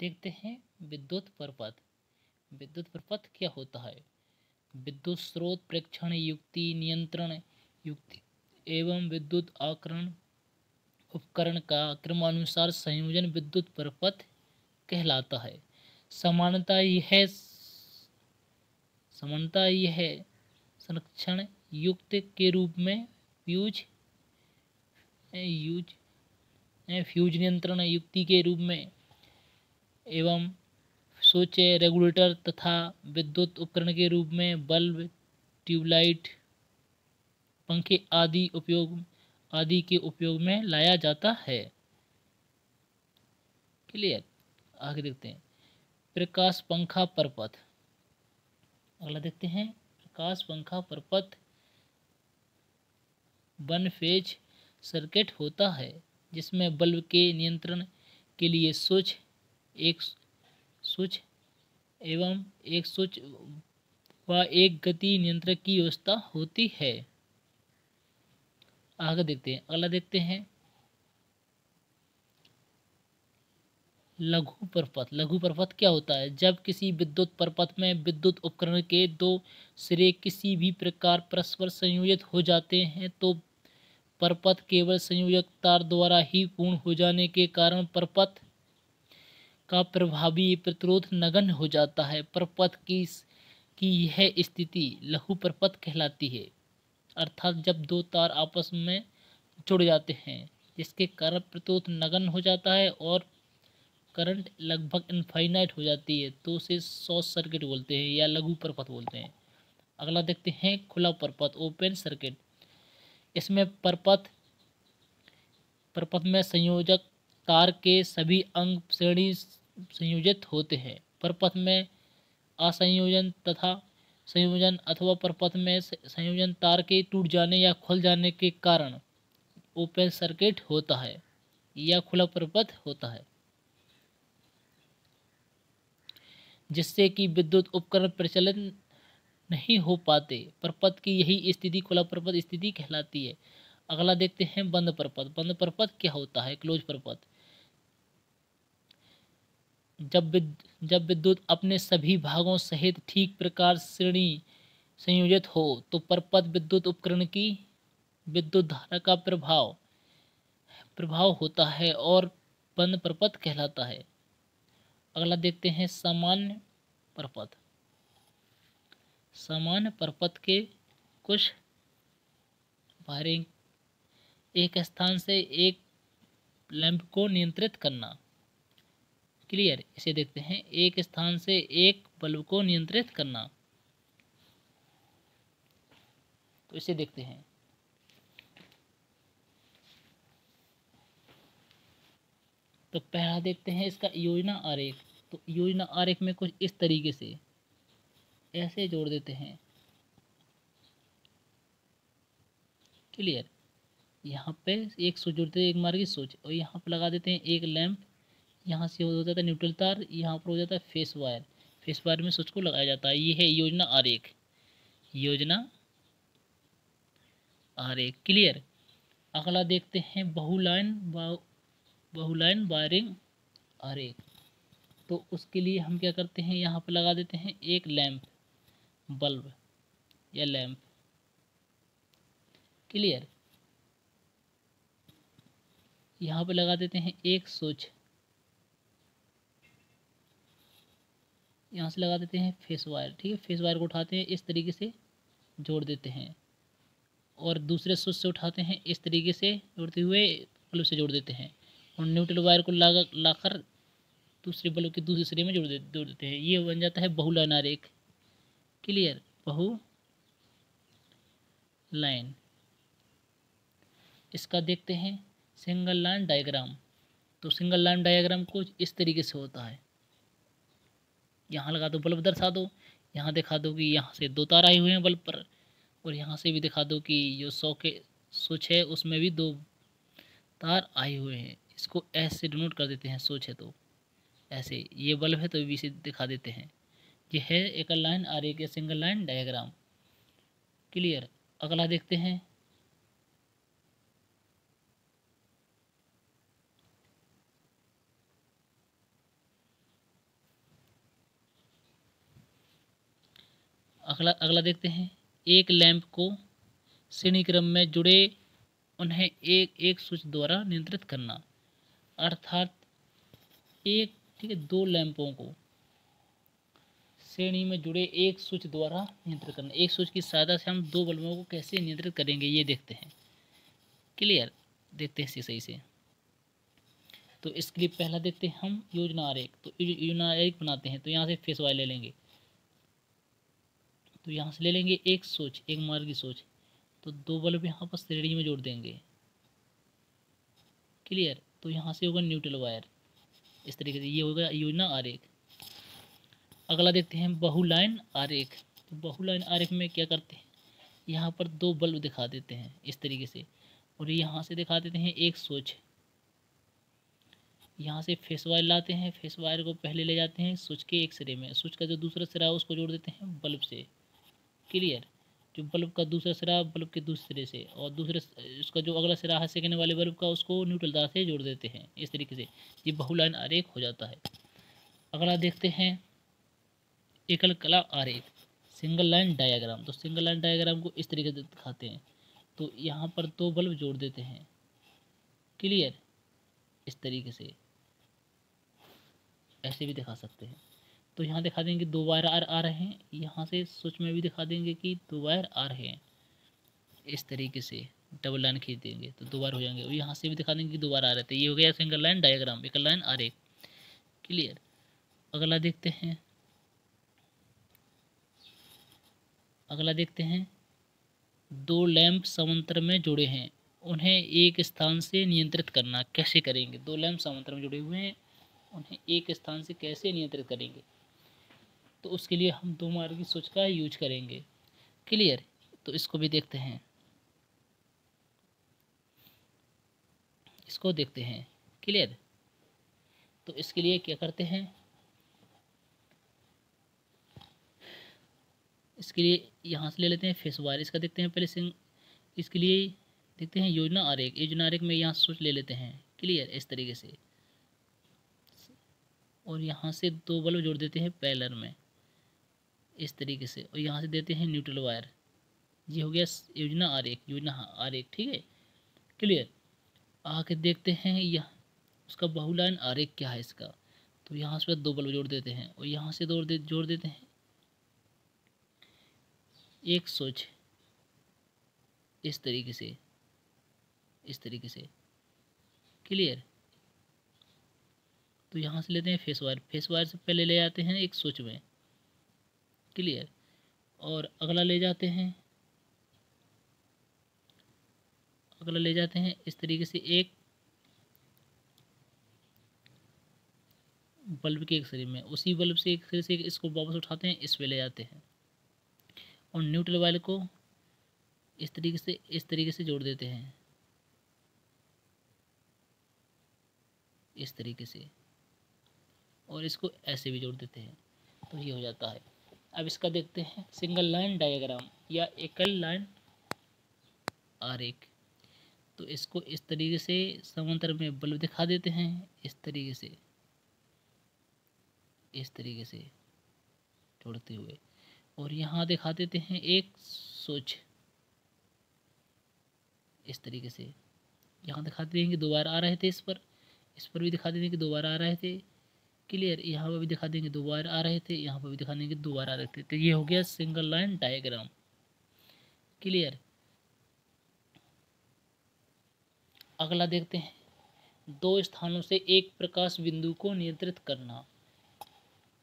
देखते हैं विद्युत प्रपथ। विद्युत प्रपथ क्या होता है? विद्युत स्रोत, प्रेक्षण युक्ति, नियंत्रण युक्ति एवं विद्युत आकरण उपकरण का क्रमानुसार संयोजन विद्युत प्रपथ कहलाता है। समानता यह समानता यह संरक्षण युक्त के रूप में फ्यूज यूज़ फ्यूज नियंत्रण युक्ति के रूप में एवं सोचे रेगुलेटर तथा विद्युत उपकरण के रूप में बल्ब, ट्यूबलाइट, पंखे आदि उपयोग, आदि के उपयोग में लाया जाता है। क्लियर आगे देखते हैं। प्रकाश पंखा परपथ। अगला देखते हैं। प्रकाश पंखा परपथ। वन फ़ेज़ सर्किट होता है, जिसमें बल्ब के नियंत्रण के लिए स्विच एक स्विच एवं एक स्विच व एक गति नियंत्रक की व्यवस्था होती है। आगे देखते हैं। अगला देखते हैं। लघु परपथ लघु परपथ क्या होता है? जब किसी विद्युत परपथ में विद्युत उपकरण के दो सिरे किसी भी प्रकार परस्पर संयोजित हो जाते हैं तो परपथ केवल संयोजक तार द्वारा ही पूर्ण हो जाने के कारण परपथ का प्रभावी प्रतिरोध नगण्य हो जाता है। परपथ की की यह स्थिति लघु परपथ कहलाती है। अर्थात जब दो तार आपस में जुड़ जाते हैं, जिसके कारण प्रतिरोध नगण्य हो जाता है और करंट लगभग इनफाइनाइट हो जाती है तो उसे शॉर्ट सर्किट बोलते हैं या लघु परपथ बोलते हैं। अगला देखते हैं खुला परपथ ओपन सर्किट इसमें परपथ परपथ में संयोजक तार के सभी अंग श्रेणी संयोजित होते हैं। परपथ में असंयोजन तथा संयोजन अथवा परपथ में संयोजन तार के टूट जाने या खुल जाने के कारण ओपन सर्किट होता है या खुला परपथ होता है, जिससे कि विद्युत उपकरण प्रचलित नहीं हो पाते। परपथ की यही स्थिति खुला परपथ स्थिति कहलाती है। अगला देखते हैं बंद परपथ। बंद परपथ क्या होता है? क्लोज परपथ। जब जब विद्युत अपने सभी भागों सहित ठीक प्रकार श्रेणी संयोजित हो तो परपथ विद्युत उपकरण की विद्युत धारा का प्रभाव प्रभाव होता है और बंद परपथ कहलाता है। अगला देखते हैं सामान्य परपथ सामान्य परपथ के कुछ वायरिंग एक स्थान से एक लैंप को नियंत्रित करना। क्लियर। इसे देखते हैं। एक स्थान से एक बल्ब को नियंत्रित करना। तो इसे देखते हैं। तो पहला देखते हैं इसका योजना आरेख। तो योजना आरेख में कुछ इस तरीके से। ऐसे जोड़ देते हैं। क्लियर। यहाँ पे एक स्विच जोड़ते हैं एक मार्गी स्विच और यहाँ पे लगा देते हैं एक लैंप। यहाँ से हो जाता है न्यूट्रल तार, यहाँ पर हो जाता है फेस वायर। फेस वायर में स्विच को लगाया जाता है। ये है योजना आरेख। योजना आरेख। क्लियर? अगला देखते हैं बहुलाइन बहुलाइन वायरिंग आरेख। तो उसके लिए हम क्या करते हैं? यहाँ पर लगा देते हैं एक लैंप, बल्ब या लैंप। क्लियर? यहाँ पर लगा देते हैं एक स्विच। यहाँ से लगा देते हैं फेस वायर, ठीक है? फेस वायर को उठाते हैं, इस तरीके से जोड़ देते हैं। और दूसरे स्विच से उठाते हैं, इस तरीके से जोड़ते हुए बल्ब से जोड़ देते हैं। और न्यूट्रल वायर को ला लाकर दूसरे बल्ब के दूसरे सिरे में जोड़ दे, जोड़ देते हैं। ये बन जाता है बहु बहुलाइन आरेख क्लियर बहु लाइन। इसका देखते हैं सिंगल लाइन डायग्राम तो सिंगल लाइन डायग्राम कुछ इस तरीके से होता है। यहाँ लगा दो, बल्ब दर्शा दो। यहाँ दिखा दो कि यहाँ से दो तार आए हुए हैं बल्ब पर और यहाँ से भी दिखा दो कि जो सौ के स्विच है, उसमें भी दो तार आए हुए हैं। इसको ऐसे डिनोट कर देते हैं, सोच है तो। ऐसे ये बल्ब है तो भी इसे दिखा देते हैं। ये है एक लाइन आर एक सिंगल लाइन डायग्राम क्लियर अगला देखते हैं। अगला अगला देखते हैं एक लैंप को श्रेणी क्रम में जुड़े उन्हें एक एक स्विच द्वारा नियंत्रित करना अर्थात एक ठीक है दो लैंपों को श्रेणी में जुड़े एक स्विच द्वारा नियंत्रित करना एक स्विच की सहायता से हम दो बल्बों को कैसे नियंत्रित करेंगे ये देखते हैं क्लियर देखते हैं सही से तो इसके लिए पहला देखते हैं हम योजना आरेख तो योजना आरेख बनाते हैं तो यहाँ से फेस वाई ले लेंगे तो यहाँ से ले लेंगे एक सोच, एक मार्ग की सोच। तो दो बल्ब यहाँ पर श्रेणी में जोड़ देंगे। क्लियर तो यहाँ से होगा न्यूट्रल वायर इस तरीके से ये होगा योजना आरेख। अगला देखते हैं बहुलाइन आरेख। तो बहुलाइन आरेख में क्या करते हैं? यहाँ पर दो बल्ब दिखा देते हैं इस तरीके से। और यहाँ से दिखा देते हैं एक स्विच यहाँ से फेस वायर लाते हैं, फेस वायर को पहले ले जाते हैं स्विच के एक सिरे में। स्विच का जो दूसरा सिरा है उसको जोड़ देते हैं बल्ब से। क्लियर जो बल्ब का दूसरा सिरा, बल्ब के दूसरे सिरे से, और दूसरे उसका जो अगला सिरा है सेकेंड वाले बल्ब का, उसको न्यूट्रल दार से जोड़ देते हैं, इस तरीके से। ये बहुलाइन आरेख हो जाता है। अगला देखते हैं, एकल कला आरेख सिंगल लाइन डायाग्राम तो सिंगल लाइन डायाग्राम को इस तरीके से दिखाते हैं। तो यहाँ पर दो बल्ब जोड़ देते हैं। क्लियर इस तरीके से। ऐसे भी दिखा सकते हैं। तो यहाँ दिखा देंगे दो वायर आर, आ रहे हैं। यहाँ से स्विच में भी दिखा देंगे कि दो वायर आ रहे हैं। इस तरीके से डबल लाइन खींच देंगे तो दो बार हो जाएँगे। यहाँ से भी दिखा देंगे कि दो बार आ रहे थे। ये हो गया सिंगल लाइन डायग्राम एक लाइन आर एक। क्लियर अगला देखते हैं। अगला देखते हैं। दो लैंप समांतर में जुड़े हैं। उन्हें एक स्थान से नियंत्रित करना कैसे करेंगे? दो लैंप समांतर में जुड़े हुए हैं। उन्हें एक स्थान से कैसे नियंत्रित करेंगे? तो उसके लिए हम दो मार्ग की सोच का यूज़ करेंगे। क्लियर? तो इसको भी देखते हैं। इसको देखते हैं। क्लियर? तो इसके लिए क्या करते हैं? इसके लिए यहाँ से ले लेते हैं फेस वायर इसका देखते हैं पहले सिंग इसके लिए देखते हैं, योजना आरेख। योजना आरेख में यहाँ सोच ले लेते हैं। क्लियर? इस तरीके से। और यहाँ से दो बल्ब जोड़ देते हैं पैलर में। इस तरीके से और यहाँ से देते हैं न्यूट्रल वायर। ये हो गया योजना आरेख योजना आरेख, ठीक है? क्लियर? आके देखते हैं यह, उसका बहुलाइन आरेख क्या है इसका? तो यहाँ से दो बल्ब जोड़ देते हैं और यहाँ से दो दे, जोड़ देते हैं। एक सोच इस तरीके से, इस तरीके से। क्लियर? तो यहाँ से लेते हैं फेस वायर। फेस वायर से पहले ले आते हैं एक स्विच में। क्लियर। और अगला ले जाते हैं। अगला ले जाते हैं इस तरीके से एक बल्ब के एक सिरे में। उसी बल्ब से एक से इसको वापस उठाते हैं, इस पे ले जाते हैं। और न्यूट्रल वाले को इस तरीके से, इस तरीके से जोड़ देते हैं। इस तरीके से। और इसको ऐसे भी जोड़ देते हैं। तो ये हो जाता है। अब इसका देखते हैं सिंगल लाइन डायग्राम या एकल लाइन आरेख। तो इसको इस तरीके से समांतर में बल्ब दिखा देते हैं, इस तरीके से, इस तरीके से जोड़ते हुए। और यहाँ दिखा देते हैं एक सोच, इस तरीके से। यहाँ दिखा देते हैं कि दो बार आ रहे थे इस पर इस पर भी दिखा देते हैं कि दो बार आ रहे थे। क्लियर, यहाँ पर भी दिखा देंगे दो बार आ रहे थे, यहाँ पर भी दिखा देंगे दो बार आ रहे थे। तो ये हो गया सिंगल लाइन डायग्राम क्लियर अगला देखते हैं। दो स्थानों से एक प्रकाश बिंदु को नियंत्रित करना।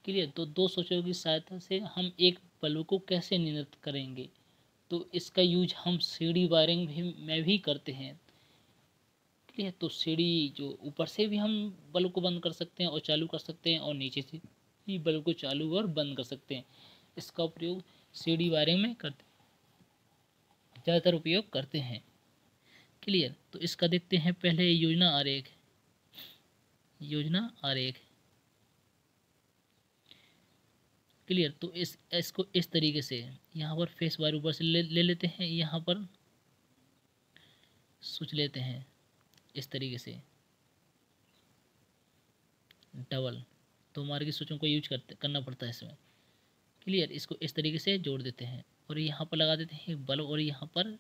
क्लियर तो दो सोचों की सहायता से हम एक बल्ब को कैसे नियंत्रित करेंगे? तो इसका यूज़ हम सीढ़ी वायरिंग भी, में भी करते हैं। है तो सीढ़ी जो ऊपर से भी हम बल्ब को बंद कर सकते हैं और चालू कर सकते हैं और नीचे से भी बल्ब को चालू और बंद कर सकते हैं। इसका प्रयोग सीढ़ी वायरिंग में करते ज़्यादातर उपयोग करते हैं। क्लियर? तो इसका देखते हैं पहले योजना आरेख। योजना आरेख। क्लियर? तो इस इसको इस तरीके से यहाँ पर फेस वायर ऊपर से ले, ले लेते हैं यहाँ पर सोच लेते हैं। इस तरीके से। डबल। दो मार्ग की स्विचों को यूज़ करते, करना पड़ता है इसमें। क्लियर? इसको इस तरीके से जोड़ देते हैं। और यहाँ पर लगा देते हैं बल्ब और यहाँ पर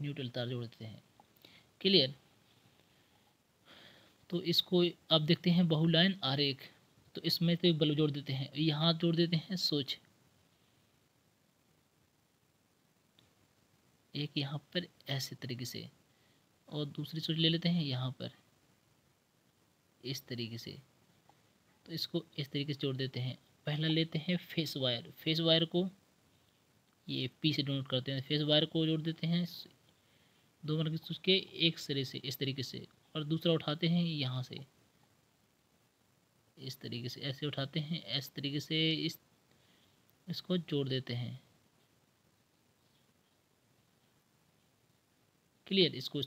न्यूट्रल तार जोड़ देते हैं। क्लियर? तो इसको आप देखते हैं बहुलाइन आरेख। तो इसमें तो बल्ब जोड़ देते हैं। यहाँ जोड़ देते हैं सोच एक यहाँ पर ऐसे तरीके से और दूसरी स्विच ले लेते हैं यहाँ पर। इस तरीके से। तो इसको इस तरीके से जोड़ देते हैं। पहला लेते हैं फेस वायर। फेस वायर को ये पी से डोनेट करते हैं। फेस वायर को जोड़ देते हैं। दो स्विच के एक सिरे से, इस तरीके से और दूसरा उठाते हैं यहाँ से। इस तरीके से, ऐसे उठाते हैं। इस तरीके से इस, इसको जोड़ देते हैं। क्लियर इसको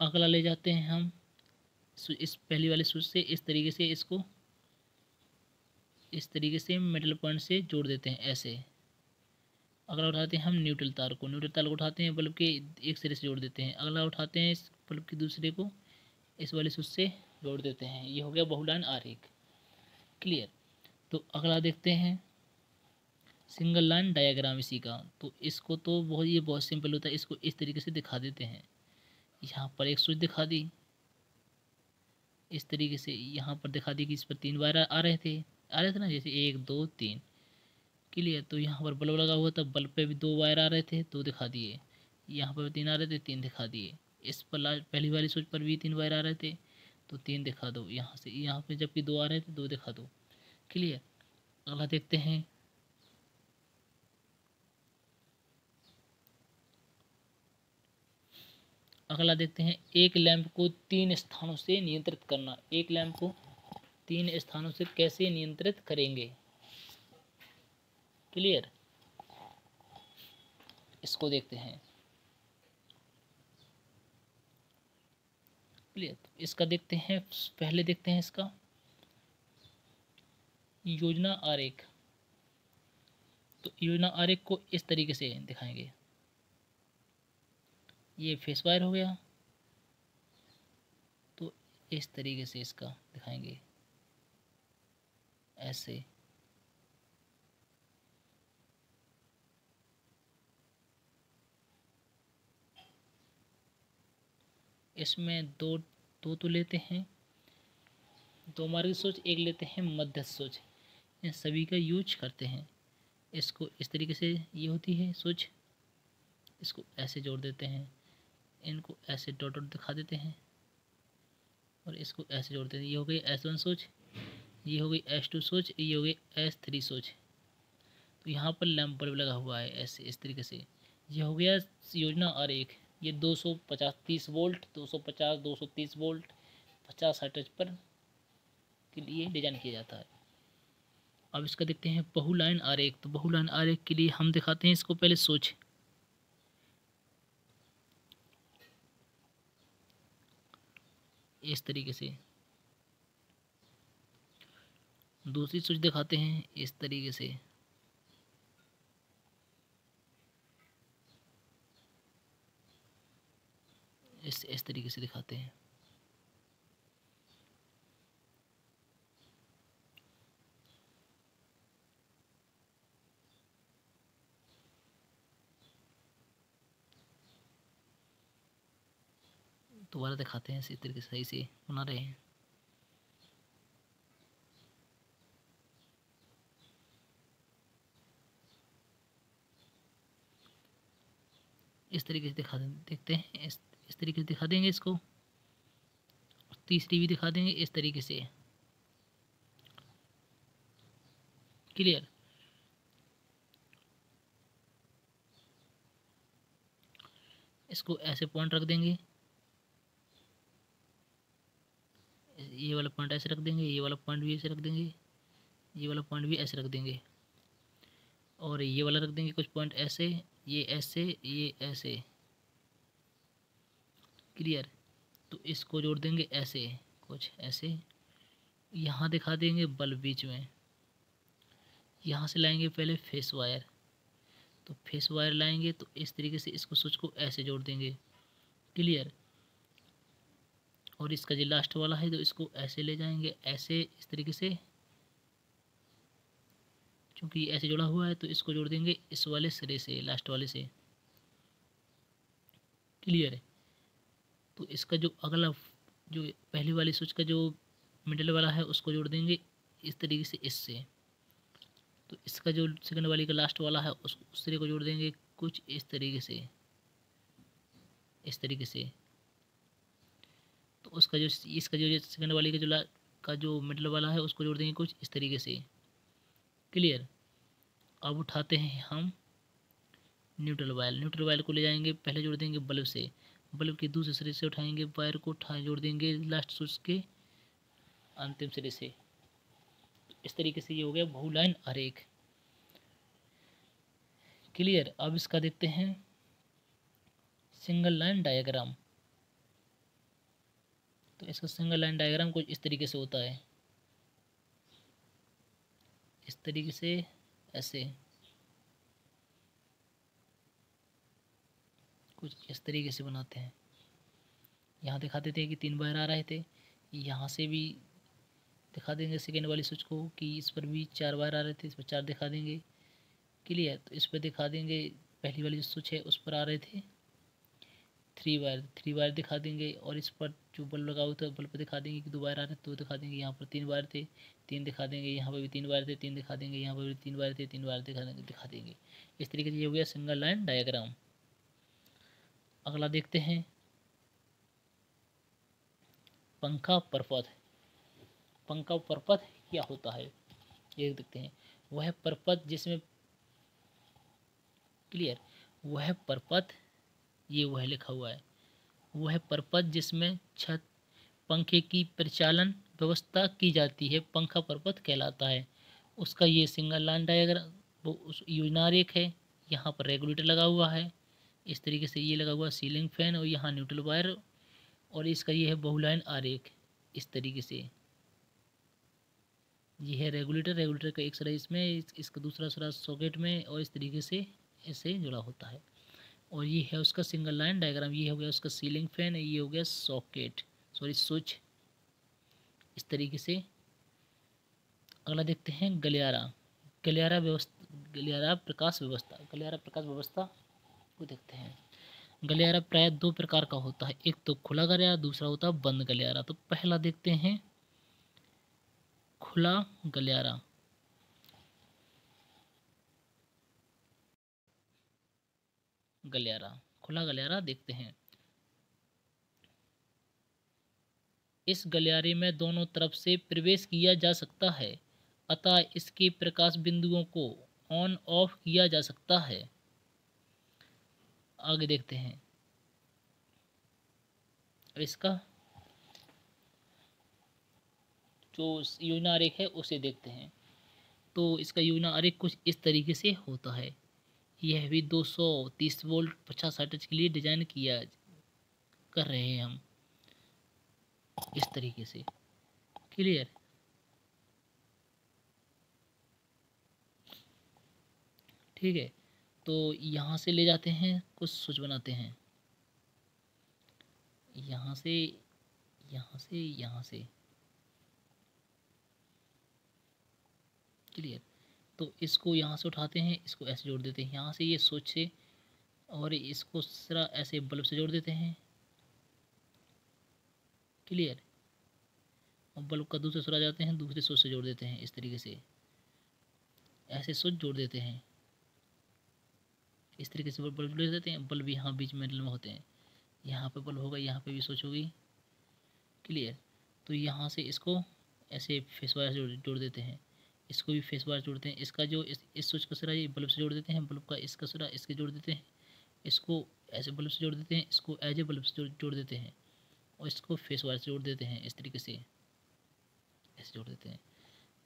अगला ले जाते हैं हम। इस पहली वाले स्विच से इस तरीके से इसको, इस तरीके से मिडल पॉइंट से जोड़ देते हैं, ऐसे। अगला उठाते हैं हम न्यूट्रल तार को। न्यूट्रल तार को उठाते हैं, बल्ब के एक सिरे से जोड़ देते हैं। अगला उठाते हैं इस बल्ब के दूसरे को, इस वाले स्विच से जोड़ देते हैं। ये हो गया बहुलान आरेख। क्लियर तो अगला देखते हैं। सिंगल लाइन डायग्राम इसी का। तो इसको तो बहुत, ये बहुत सिंपल होता है, इसको इस तरीके से दिखा देते हैं। यहाँ पर एक स्विच दिखा दी। इस तरीके से यहाँ पर दिखा दी कि इस पर तीन वायर आ रहे थे। आ रहे थे ना, जैसे एक, दो, तीन। क्लियर? तो यहाँ पर बल्ब लगा हुआ था, बल्ब पे भी दो वायर आ रहे थे, दो दिखा दिए। यहाँ पर तीन आ रहे थे, तीन दिखा दिए। इस पर पहली वाली स्विच पर भी तीन वायर आ रहे थे तो तीन दिखा दो। यहाँ से, यहाँ पे जबकि दो आ रहे थे, दो दिखा दो। क्लियर? अगला देखते हैं। अगला देखते हैं, एक लैंप को तीन स्थानों से नियंत्रित करना। एक लैंप को तीन स्थानों से कैसे नियंत्रित करेंगे? क्लियर? इसको देखते हैं। क्लियर? इसका देखते हैं, पहले देखते हैं इसका। योजना आरेख। तो योजना आरेख को इस तरीके से दिखाएँगे। ये फेस वायर हो गया। तो इस तरीके से इसका दिखाएँगे। ऐसे। इसमें दो दो तो लेते हैं। दो मार्ग सोच, एक लेते हैं मध्य सोच। इन सभी का यूज़ करते हैं। इसको इस तरीके से ये होती है सोच। इसको ऐसे जोड़ देते हैं। इनको ऐसे डॉट डॉट दिखा देते हैं और इसको ऐसे जोड़ देते हैं। ये हो गई एस वन सोच, ये हो गई एस टू सोच, ये हो गई एस थ्री सोच। तो यहाँ पर लैम्प बल्ब लगा हुआ है ऐसे, इस तरीके से। ये हो गया योजना आर एक ये दो सौ पचास तीस वोल्ट दो सौ पचास, दो सौ तीस वोल्ट पचास हर्टज पर के लिए डिज़ाइन किया जाता है। अब इसका देखते हैं बहु लाइन आरेख। तो बहु लाइन आरेख के लिए हम दिखाते हैं इसको पहले सोच। इस तरीके से। दूसरी स्विच दिखाते हैं इस तरीके से। इस इस तरीके से दिखाते हैं। दोबारा दिखाते हैं, इसी तरीके सही से बना रहे हैं। इस तरीके से दिखा देखते हैं, इस इस तरीके से दिखा देंगे इसको। तीसरी भी दिखा देंगे इस तरीके से। क्लियर? इसको ऐसे पॉइंट रख देंगे ये वाला पॉइंट ऐसे रख देंगे, ये वाला पॉइंट भी ऐसे रख देंगे, ये वाला पॉइंट भी ऐसे रख देंगे। और ये वाला रख देंगे कुछ पॉइंट ऐसे, ये ऐसे ये ऐसे। क्लियर तो इसको जोड़ देंगे ऐसे, कुछ ऐसे। यहाँ दिखा देंगे बल्ब बीच में। यहाँ से लाएँगे पहले फेस वायर तो फेस वायर लाएँगे तो इस तरीके से इसको स्विच को ऐसे जोड़ देंगे। क्लियर और इसका जो लास्ट वाला है तो इसको ऐसे ले जाएँगे, ऐसे इस तरीके से। क्योंकि ऐसे जुड़ा हुआ है तो इसको जोड़ देंगे इस वाले सिरे से लास्ट वाले से। क्लियर है? तो इसका जो अगला, जो पहली वाली स्विच का जो मिडल वाला है, उसको जोड़ देंगे इस तरीके से, इससे। तो इसका जो सेकंड वाली का लास्ट वाला है, उस तरीके को जोड़ देंगे कुछ इस तरीके से। इस तरीके से। तो उसका जो इसका जो सेकंड वाली का जो का जो मिडल वाला है, उसको जोड़ देंगे कुछ इस तरीके से। क्लियर अब उठाते हैं हम न्यूट्रल वायर न्यूट्रल वायर को ले जाएँगे, पहले जोड़ देंगे बल्ब से। बल्ब के दूसरे सिरे से उठाएँगे वायर को, उठा, जोड़ देंगे लास्ट स्विच के अंतिम सिरे से। इस तरीके से ये हो गया बहु लाइन आरेख। क्लियर अब इसका देखते हैं सिंगल लाइन डायग्राम तो इसका सिंगल लाइन डायग्राम कुछ इस तरीके से होता है। इस तरीके से ऐसे। कुछ इस तरीके से बनाते हैं। यहाँ दिखाते थे कि तीन बार आ रहे थे। यहाँ से भी दिखा देंगे सेकेंड वाली स्विच को कि इस पर भी चार बार आ रहे थे, इस पर चार दिखा देंगे। क्लियर? तो इस पर दिखा देंगे, पहली वाली जो स्विच है, उस पर आ रहे थे। थ्री वायर थ्री वायर दिखा देंगे और इस पर जो बल्ब लगा हुआ था बल्ब दिखा देंगे कि दो वायर आ रहे तो दिखा देंगे, यहाँ पर तीन वायर थे, तीन दिखा देंगे, यहाँ पर भी तीन वायर थे, तीन दिखा देंगे, यहाँ पर भी तीन वायर थे, तीन वायर दिखा देंगे दिखा देंगे। इस तरीके से ये हो गया सिंगल लाइन डायग्राम अगला देखते हैं। पंखा परपथ पंखा परपथ क्या होता है? ये देखते हैं। वह परपथ जिसमें, क्लियर? वह परपथ ये वह लिखा हुआ है। वह परपथ जिसमें छत, पंखे की परिचालन व्यवस्था की जाती है, पंखा परपथ कहलाता है। उसका ये सिंगल लाइन डायग्राम वो उस योजना रेख है। यहाँ पर रेगुलेटर लगा हुआ है। इस तरीके से ये लगा हुआ सीलिंग फ़ैन और यहाँ न्यूट्रल वायर और इसका ये है बहुलाइन आरेख। इस तरीके से। ये है रेगुलेटर रेगुलेटर का एक सरा इसमें इसका दूसरा सरा सॉकेट में और इस तरीके से ऐसे जुड़ा होता है। और ये है उसका सिंगल लाइन डायग्राम ये हो गया उसका सीलिंग फ़ैन ये हो गया सॉकेट सॉरी स्विच इस तरीके से अगला देखते हैं गलियारा. गलियारा व्यवस्था, गलियारा प्रकाश व्यवस्था, गलियारा प्रकाश व्यवस्था को देखते हैं. गलियारा प्राय दो प्रकार का होता है, एक तो खुला गलियारा, दूसरा होता है बंद गलियारा. तो पहला देखते हैं खुला गलियारा. गलियारा, खुला गलियारा देखते हैं। इस गलियारे में दोनों तरफ़ से प्रवेश किया जा सकता है, अतः इसके प्रकाश बिंदुओं को ऑन ऑफ़ किया जा सकता है। आगे देखते हैं। इसका जो योजना आरेख है, उसे देखते हैं। तो इसका योजना आरेख कुछ इस तरीके से होता है। यह भी 230 वोल्ट पचास हर्ट्ज के लिए डिज़ाइन किया कर रहे हैं हम। इस तरीके से। क्लियर? ठीक है तो यहाँ से ले जाते हैं, कुछ स्विच बनाते हैं। यहाँ से यहाँ से यहाँ से। क्लियर? तो इसको यहाँ से उठाते हैं, इसको ऐसे जोड़ देते हैं। यहाँ से ये स्विच से और इसको सरा ऐसे बल्ब से जोड़ देते हैं। क्लियर? और बल्ब का दूसरे सुरा जाते हैं, दूसरे स्विच से जोड़ देते हैं इस तरीके से। ऐसे स्विच जोड़ देते हैं। इस तरीके से बल्ब ले देते हैं। बल्ब यहाँ बीच में में होते हैं। यहाँ पे बल्ब होगा, यहाँ पे भी स्विच होगी। क्लियर? तो यहाँ से इसको ऐसे फेस वायर जोड़ देते हैं। इसको भी फेस वायर जोड़ते हैं इसका जो इस इस स्विच का ये बल्ब से जोड़ देते हैं, बल्ब का इसका सिरा इसके जोड़ देते हैं। इसको ऐसे बल्ब से जोड़ देते हैं, इसको एज ए बल्ब से जोड़ देते हैं और इसको फेस वायर से जोड़ देते हैं इस तरीके से। ऐसे जोड़ देते हैं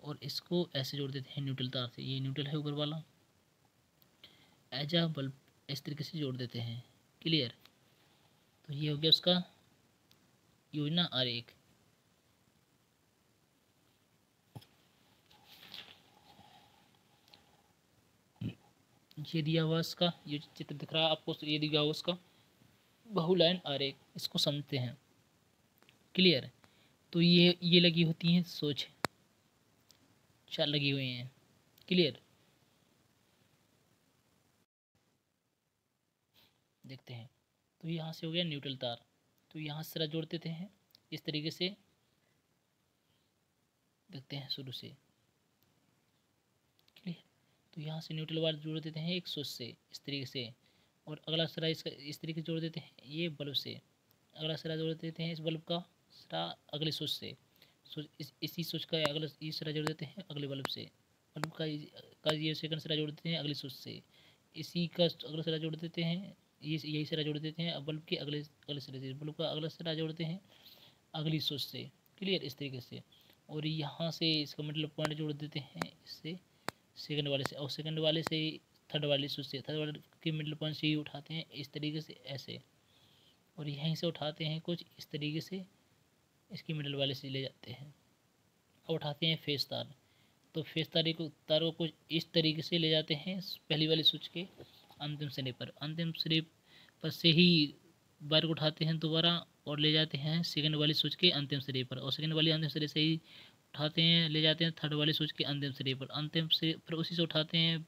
और इसको ऐसे जोड़ देते हैं न्यूट्रल तार से। ये न्यूट्रल है ऊपर वाला। एज आ बल्ब इस तरीके से जोड़ देते हैं। क्लियर तो ये हो गया उसका। योजना आरेख। ये दिया हुआ इसका, ये चित्र दिख रहा है आपको, ये दिया हुआ बहुलाइन बहुलायन आरेख, इसको समझते हैं। क्लियर तो ये ये लगी होती हैं सोच। चार लगी हुई हैं। क्लियर देखते हैं। तो यहाँ से हो गया न्यूट्रल तार। तो यहाँ सिरा जोड़ देते हैं। इस तरीके से। देखते हैं शुरू से। तो यहाँ से न्यूट्रल वायर जोड़ देते हैं एक सोच से इस तरीके से। और अगला सिरा इसका इस तरीके से जोड़ देते हैं ये बल्ब से। अगला सिरा जोड़ देते हैं इस बल्ब का सिरा अगले सोच से। स्विच इस, इसी सोच का अगला ये सिरा जोड़ देते हैं अगले बल्ब से। बल्ब का का ये सेकंड सिरा जोड़ देते हैं अगले सोच से। इसी का अगला सिरा जोड़ देते हैं ये यही सिरा जोड़ देते हैं बल्ब के अगले अगले सिरे से। बल्ब का अगला सिरा जोड़ते हैं अगली सोच से। क्लियर? इस तरीके से। और यहाँ से इसका मिडल पॉइंट जोड़ देते हैं इससे। सेकंड वाले से, और सेकंड वाले से ही थर्ड वाले स्विच से थर्ड वाले के मिडल पॉइंट से ही उठाते हैं, इस तरीके से, ऐसे। और यहीं से उठाते हैं कुछ, इस तरीके से इसकी मिडल वाले से ले जाते हैं। और उठाते हैं फेस तार। तो फेस तारे को, तार को कुछ इस तरीके से ले जाते हैं, पहली वाली स्विच के अंतिम सिरे पर। अंतिम सिरे पर से ही वायर को उठाते हैं दोबारा, और ले जाते हैं सेकंड वाली स्विच के अंतिम सिरे पर। और सेकंड वाली अंतिम सिरे से ही उठाते हैं, ले जाते हैं थर्ड वाली स्विच के अंतिम सिरे पर अंतिम सिरे पर उसी से उठाते हैं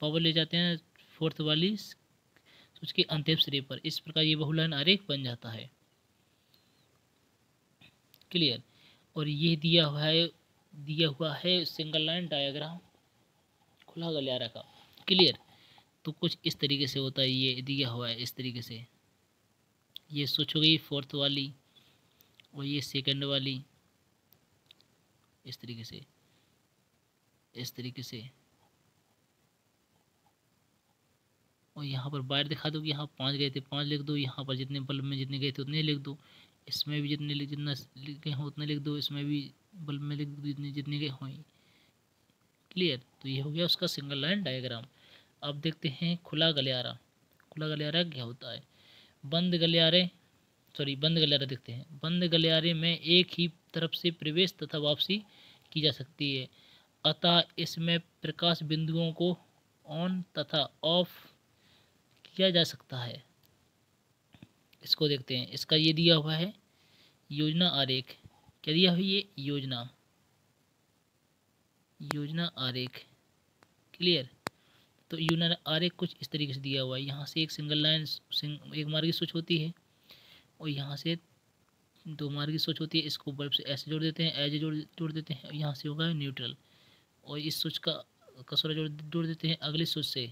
पावर ले जाते हैं फोर्थ वाली स्विच के अंतिम सिरे पर इस प्रकार ये बहुलाइन आरेख बन जाता है। क्लियर और ये दिया हुआ है, दिया हुआ है सिंगल लाइन डायाग्राम खुला गलियारा का। क्लियर तो कुछ इस तरीके से होता है, ये दिया हुआ है इस तरीके से। ये स्विच हो गई फोर्थ वाली और ये सेकंड वाली। इस तरीके से, इस तरीके से। और यहाँ पर बाहर दिखा दो कि यहाँ पाँच गए थे, पाँच लिख दो, यहाँ पर जितने बल्ब में जितने गए थे उतने लिख दो। इसमें भी जितने जितना लिखे हों उतने लिख दो, इसमें भी बल्ब में लिख दो, जितने जितने गए हों। क्लियर? तो ये हो गया उसका सिंगल लाइन डायग्राम अब देखते हैं खुला गलियारा। खुला गलियारा क्या होता है? बंद गलियारे सॉरी बंद गलियारा देखते हैं। बंद गलियारे में एक ही तरफ़ से प्रवेश तथा वापसी की जा सकती है। अतः इसमें प्रकाश बिंदुओं को ऑन तथा ऑफ़ किया जा सकता है। इसको देखते हैं। इसका ये दिया हुआ है योजना आरेख। क्या दिया हुआ ये? योजना। योजना आरेख। क्लियर तो योजना आरेख कुछ इस तरीके से दिया हुआ है। यहाँ से एक सिंगल लाइन सिंग, एक मार्गी स्विच होती है और यहाँ से दो मार्ग की स्विच होती है, इसको बल्ब से ऐसे जोड़ देते हैं ऐसे जोड़ जोड़ देते हैं, यहाँ से होगा न्यूट्रल और इस स्विच का कसौरा जोड़ जोड़ देते हैं अगले स्विच से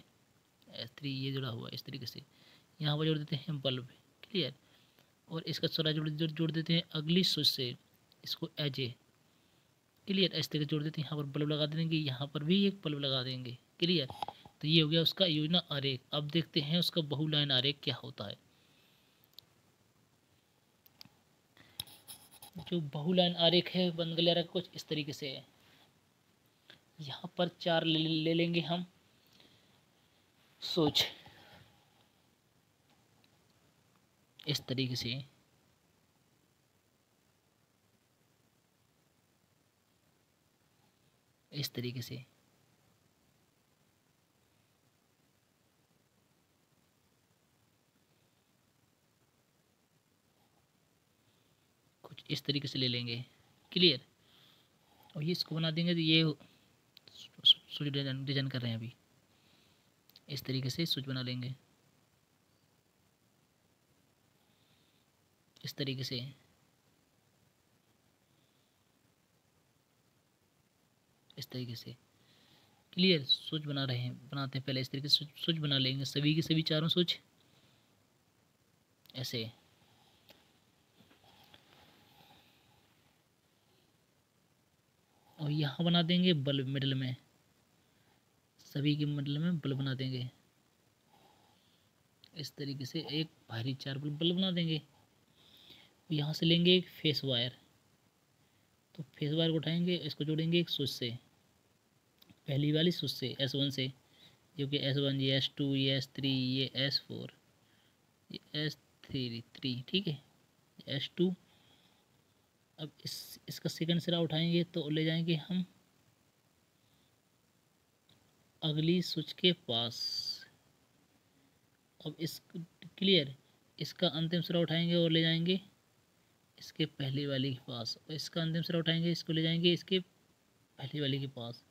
थ्री ये जुड़ा हुआ, इस तरीके से. यहाँ पर जोड़ देते हैं बल्ब क्लियर और इसका सोरा जोड़ जोड़ देते हैं अगली स्विच से, इसको एज ए क्लियर इस तरीके जोड़ देते हैं, यहाँ पर बल्ब लगा देंगे यहाँ पर भी एक बल्ब लगा देंगे क्लियर तो ये हो गया उसका योजना आरेख. अब देखते हैं उसका बहुलाइन आरेख क्या होता है. जो बहुलाइन आरेख है बंद गलियारा कुछ इस तरीके से है। यहाँ पर चार ले, ले लेंगे हम। सोच। इस तरीके से। इस तरीके से। कुछ इस तरीके से ले लेंगे। क्लियर और ये इसको बना देंगे तो ये स्विच डिज़ाइन कर रहे हैं अभी। इस तरीके से स्विच बना लेंगे। इस तरीके से। इस तरीके से। क्लियर स्विच बना रहे हैं, बनाते हैं पहले इस तरीके से स्विच बना लेंगे। सभी के सभी चारों स्विच ऐसे। और यहाँ बना देंगे बल्ब मिडल में। सभी के मिडल में बल्ब बना देंगे। इस तरीके से एक भारी चार बल्ब बल्ब बना देंगे। यहाँ से लेंगे एक फेस वायर। तो फेस वायर को उठाएँगे, इसको जोड़ेंगे एक स्विच से। पहली वाली स्विच से एस वन से, जो कि एस वन ये एस टू ये एस थ्री ये एस फोर ये एस थ्री थ्री ठीक है? एस टू अब इस, इसका सेकंड सिरा उठाएँगे तो ले जाएँगे हम अगली स्विच के पास। अब इस क्लियर इसका अंतिम सिरा उठाएँगे और ले जाएँगे इसके पहले वाले के पास। और इसका अंतिम सिरा उठाएँगे, इसको ले जाएँगे इसके पहले वाले के पास।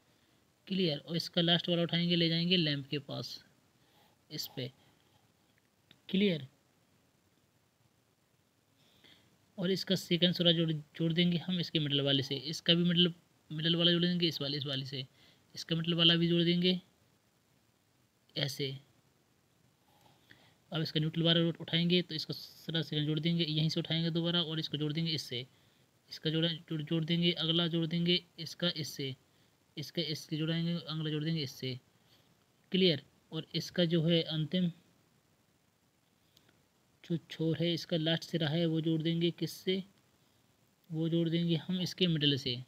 क्लियर और इसका लास्ट वाला उठाएँगे, ले जाएँगे लैंप के पास। इस पर क्लियर और इसका सेकंड सोरा जोड़ जोड़ देंगे हम इसके मिडल वाले से। इसका भी मिडल मिडल वाला जोड़ देंगे, इस वाले इस वाले से। इसका मिडल वाला भी जोड़ देंगे, ऐसे। अब इसका न्यूट्रल वाला उठाएँगे तो इसका सरा सेकंड जोड़ देंगे, यहीं से उठाएँगे दोबारा, और इसको जोड़ देंगे इससे। इसका जोड़ा, जोड़ जोड़ देंगे, अगला जोड़ देंगे, इसका इससे। इसका इससे जोड़ाएँगे, अगला जोड़ देंगे इससे। क्लियर और इसका जो है अंतिम जो छोर है, इसका लास्ट से रहा है, वो जोड़ देंगे किससे? वो जोड़ देंगे हम इसके मिडल से।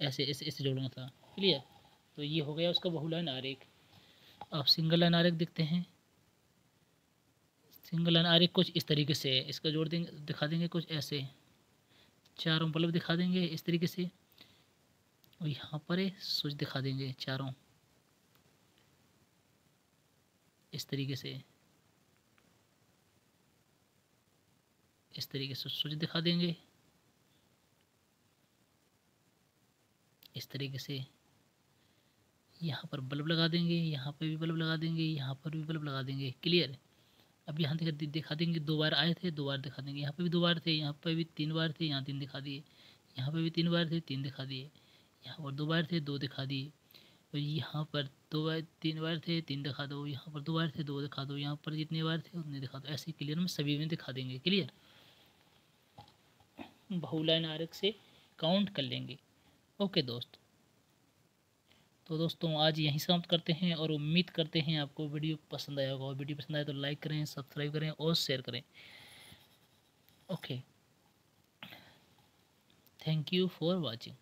ऐसे ऐसे ऐसे जोड़ना था। क्लियर तो ये हो गया उसका बहु बहुलाइन आरेख। अब सिंगल लाइन आरेख देखते हैं। सिंगल लाइन आरेख कुछ इस तरीके से है। इसका जोड़ देंगे, दिखा देंगे कुछ ऐसे। चारों बल्ब दिखा देंगे इस तरीके से। और यहाँ पर स्विच दिखा देंगे चारों। इस तरीके से। इस तरीके से स्विच दिखा देंगे। इस तरीके से यहाँ पर बल्ब लगा देंगे, यहाँ पर भी बल्ब लगा देंगे, यहाँ पर भी बल्ब लगा देंगे। क्लियर अब यहाँ दिखा दिखा देंगे दो बार आए थे, दो बार दिखा देंगे। यहाँ पर भी दो बार थे, यहाँ पर भी तीन बार थे, यहाँ तीन दिखा दिए। यहाँ पर भी तीन बार थे, तीन दिखा दिए। यहाँ पर दो बार थे, दो दिखा दिए। और यहाँ पर दो बार, तीन बार थे, तीन दिखा दो। यहाँ पर दो बार थे, दो दिखा दो। यहाँ पर जितने बार थे, उतने दिखा दो। ऐसे क्लियर में सभी में दिखा देंगे। क्लियर बहुलाइन आरक से काउंट कर लेंगे। ओके दोस्त। तो दोस्तों, आज यहीं समाप्त करते हैं और उम्मीद करते हैं आपको वीडियो पसंद आया होगा। और वीडियो पसंद आए तो लाइक करें, सब्सक्राइब करें और शेयर करें। Okay. Thank you for watching.